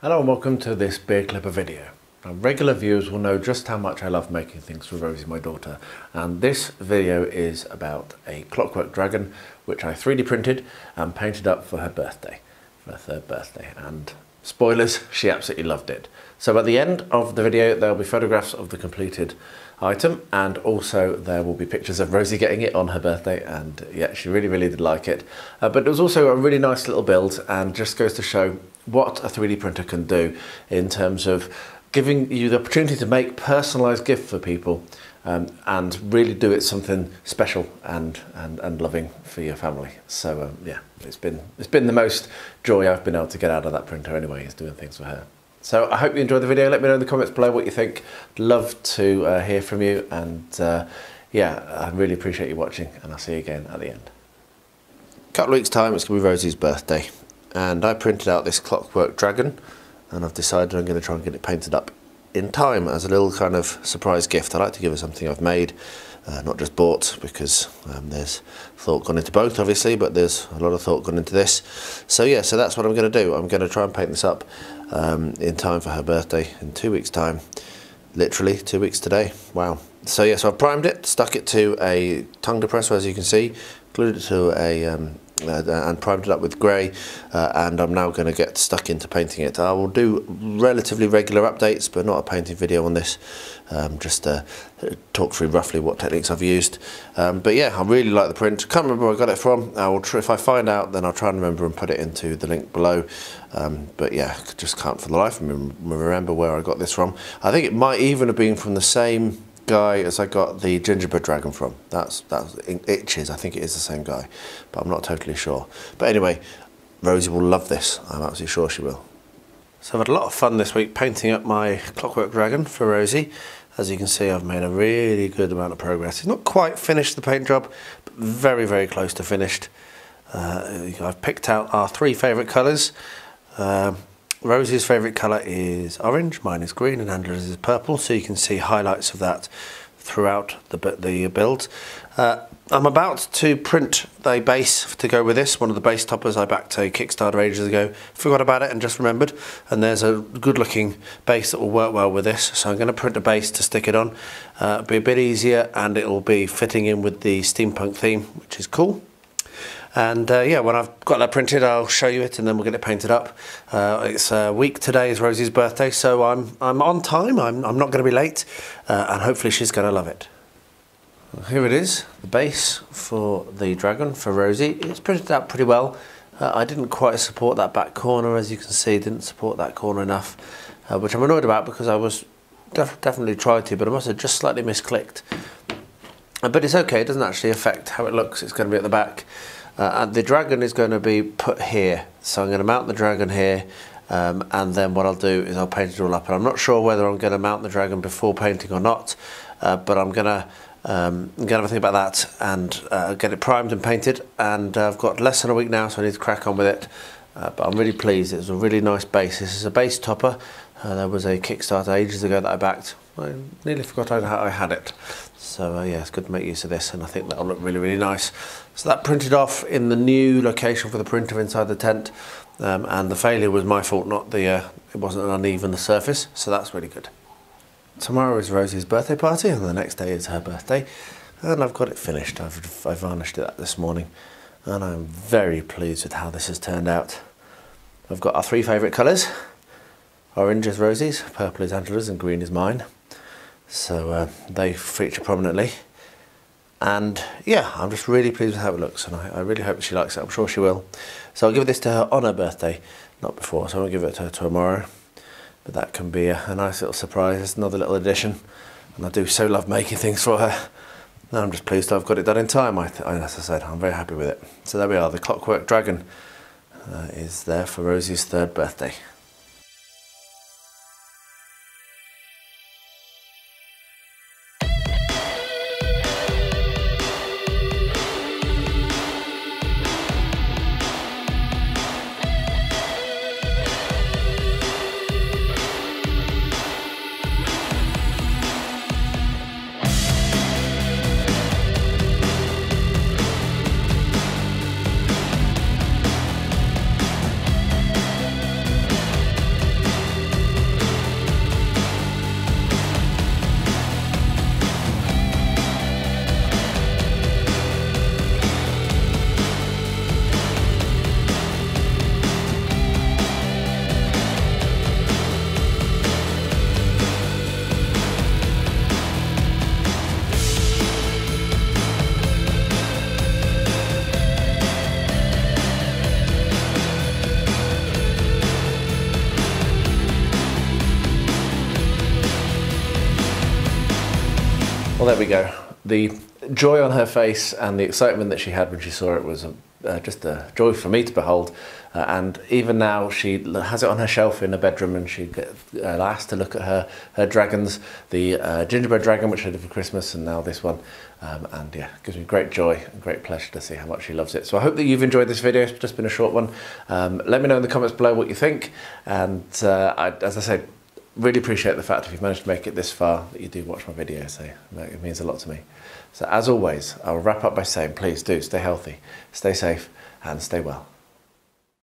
Hello and welcome to this BeardClipper video. Now, regular viewers will know just how much I love making things for Rosie, my daughter, and this video is about a clockwork dragon which I 3D printed and painted up for her birthday, for her third birthday, and spoilers, she absolutely loved it. So at the end of the video there will be photographs of the completed item and also there will be pictures of Rosie getting it on her birthday and yeah she really really did like it uh, but it was also a really nice little build and just goes to show what a 3D printer can do in terms of giving you the opportunity to make personalized gift for people um, and really do it something special and, and, and loving for your family. So um, yeah, it's been, it's been the most joy I've been able to get out of that printer anyway, is doing things for her. So I hope you enjoyed the video. Let me know in the comments below what you think. Love to uh, hear from you and uh, yeah, I really appreciate you watching and I'll see you again at the end. A couple of weeks time it's going to be Rosie's birthday and I printed out this clockwork dragon and I've decided I'm going to try and get it painted up in time as a little kind of surprise gift. I like to give her something I've made, uh, not just bought, because um, there's thought gone into both, obviously, but there's a lot of thought gone into this. So yeah, so that's what I'm going to do. I'm going to try and paint this up um, in time for her birthday in two weeks' time. Literally two weeks today. Wow. So yeah, so I primed it, stuck it to a tongue depressor, as you can see, glued it to a um, and primed it up with grey uh, and I'm now going to get stuck into painting it. I will do relatively regular updates but not a painting video on this um, just to talk through roughly what techniques I've used. Um, but yeah I really like the print. Can't remember where I got it from. I will if I find out then I'll try and remember and put it into the link below. Um, but yeah just can't for the life of me remember where I got this from. I think it might even have been from the same guy as I got the gingerbread dragon from. That's that's itches. I think it is the same guy, but I'm not totally sure. But anyway, Rosie will love this. I'm absolutely sure she will. So I've had a lot of fun this week painting up my clockwork dragon for Rosie. As you can see, I've made a really good amount of progress. It's not quite finished the paint job, but very, very close to finished. Uh, I've picked out our three favourite colours. Um, Rosie's favourite colour is orange, mine is green and Angela's is purple, so you can see highlights of that throughout the, the build. Uh, I'm about to print the base to go with this, one of the base toppers I backed a Kickstarter ages ago, forgot about it and just remembered, and there's a good looking base that will work well with this, so I'm going to print a base to stick it on, uh, be a bit easier and it will be fitting in with the steampunk theme, which is cool. And uh, yeah, when I've got that printed, I'll show you it, and then we'll get it painted up. Uh, it's a week today is Rosie's birthday, so I'm I'm on time. I'm I'm not going to be late, uh, and hopefully she's going to love it. Here it is, the base for the dragon for Rosie. It's printed out pretty well. Uh, I didn't quite support that back corner, as you can see, didn't support that corner enough, uh, which I'm annoyed about because I was def definitely tried to, but I must have just slightly misclicked. Uh, but it's okay, it doesn't actually affect how it looks. It's going to be at the back. Uh, and the dragon is going to be put here. So I'm going to mount the dragon here um, and then what I'll do is I'll paint it all up. And I'm not sure whether I'm going to mount the dragon before painting or not, uh, but I'm going to um, I'm going to have a think about that and uh, get it primed and painted. And uh, I've got less than a week now, so I need to crack on with it. Uh, but I'm really pleased. It's a really nice base. This is a base topper. Uh, there was a Kickstarter ages ago that I backed. I nearly forgot how I had it. So uh, yeah, it's good to make use of this and I think that'll look really, really nice. So that printed off in the new location for the printer inside the tent um, and the failure was my fault, not the, uh, it wasn't an uneven surface, so that's really good. Tomorrow is Rosie's birthday party and the next day is her birthday and I've got it finished. I've, I varnished it this morning and I'm very pleased with how this has turned out. I've got our three favourite colours. Orange is Rosie's, purple is Angela's and green is mine. So uh, they feature prominently. And yeah, I'm just really pleased with how it looks and I, I, really hope she likes it. I'm sure she will. So I'll give this to her on her birthday, not before. So I'll give it to her tomorrow. But that can be a, a nice little surprise. It's another little addition. And I do so love making things for her. And I'm just pleased I've got it done in time. I as I said, I'm very happy with it. So there we are. The Clockwork Dragon uh, is there for Rosie's third birthday. Well, there we go. The joy on her face and the excitement that she had when she saw it was uh, just a joy for me to behold. Uh, and even now, she has it on her shelf in her bedroom, and she gets uh, asked to look at her her dragons, the uh, gingerbread dragon which I did for Christmas, and now this one. Um, and yeah, it gives me great joy and great pleasure to see how much she loves it. So I hope that you've enjoyed this video. It's just been a short one. Um, let me know in the comments below what you think. And uh, I, as I said, really appreciate the fact if you've managed to make it this far that you do watch my videos. So it means a lot to me. So as always, I'll wrap up by saying, please do stay healthy, stay safe, and stay well.